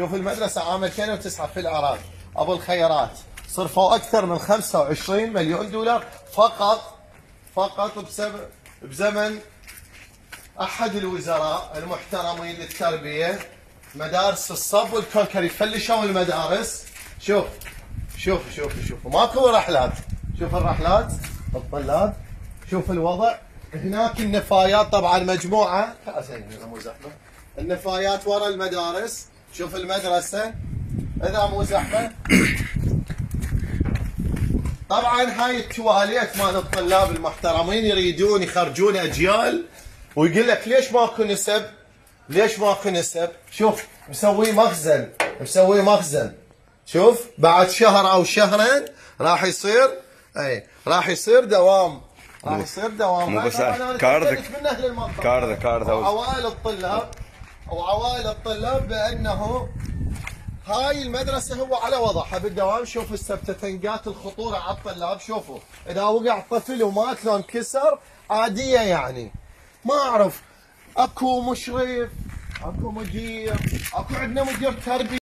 شوف المدرسة عام 2009 في العراق. أبو الخيرات. صرفوا أكثر من 25 مليون دولار فقط فقط بسبب بزمن أحد الوزراء المحترمين للتربية. مدارس الصب والكوكري فلشوا المدارس. شوف شوف شوف شوف. ماكو رحلات. شوف الرحلات. الطلاب. شوف الوضع. هناك النفايات. طبعا مجموعة. النفايات ورا المدارس. شوف المدرسة. إذا مو زحمة. طبعا هاي التواليت مال الطلاب المحترمين يريدون يخرجون أجيال ويقول لك ليش ماكو نسب؟ ليش ماكو نسب؟ شوف مسوي مخزن مسوي مخزن. شوف بعد شهر أو شهرين راح يصير أي راح يصير دوام. راح يصير دوام. مو بس المنطقة كارثة كارثة وعوائل الطلاب وعوائل الطلاب بأنه هاي المدرسة هو على وضعها بالدوام شوفوا السبتتنقات الخطورة على الطلاب شوفوا. إذا وقع طفل ومات لو انكسر عادية يعني. ما أعرف أكو مشرف أكو مدير أكو عندنا مدير تربية.